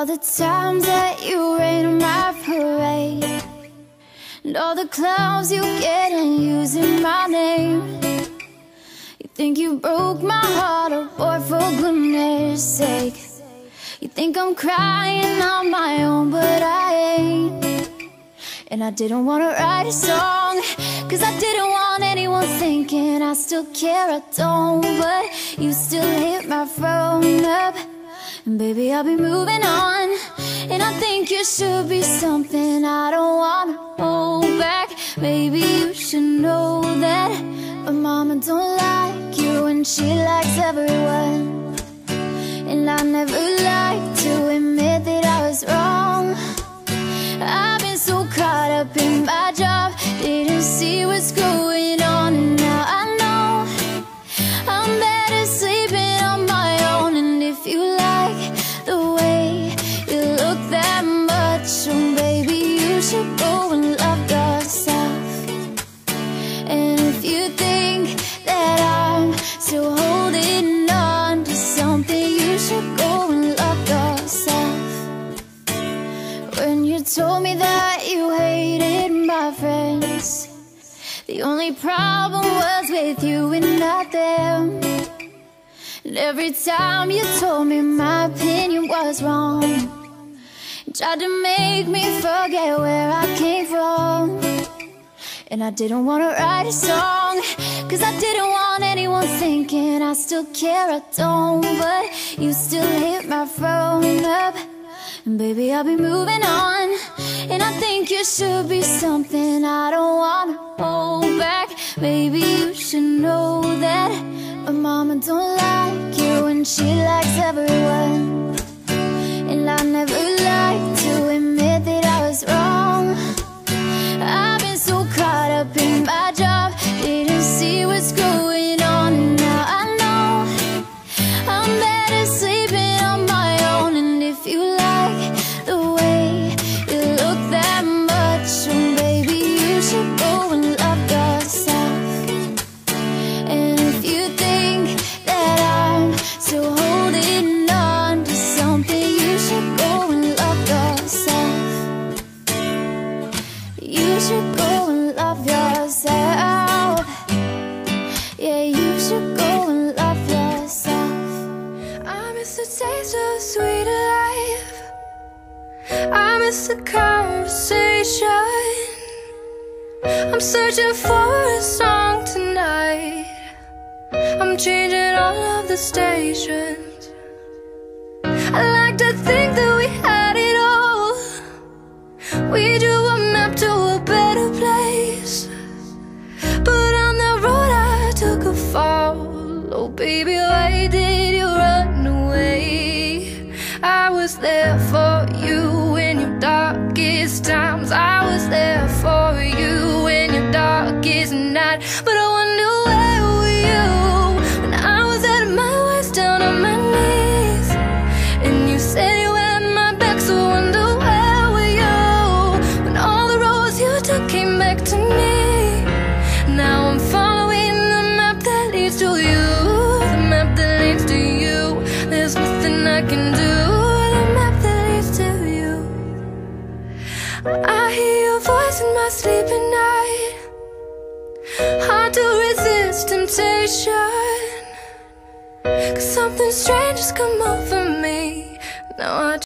All the times that you rain on my parade. And all the clowns you get and using my name. You think you broke my heart, oh boy, for goodness sake. You think I'm crying on my own, but I ain't. And I didn't want to write a song Cause I didn't want anyone thinking I still care, I don't. But you still hit my phone up baby, I'll be moving on And I think you should be something I don't wanna hold back. Maybe you should know that My mama don't like you and she likes everyone. And I never like When you told me that you hated my friends. The only problem was with you and not them. And every time you told me my opinion was wrong Tried to make me forget where I came from. And I didn't want to write a song Cause I didn't want anyone thinking I still care, I don't. But you still hit my phone up baby, I'll be moving on And I think you should be something I don't want to hold back. Maybe you should know that My mama don't like you And she likes everyone should go and love yourself. Yeah, you should go and love yourself. I miss the taste of sweet life. I miss the conversation. I'm searching for a song tonight. I'm changing all of the stations Baby, why did you run away? I was there for you in your darkest times I was there for you in your darkest night But I in my sleep at night. Hard to resist temptation. Cause something strange has come over me. Now I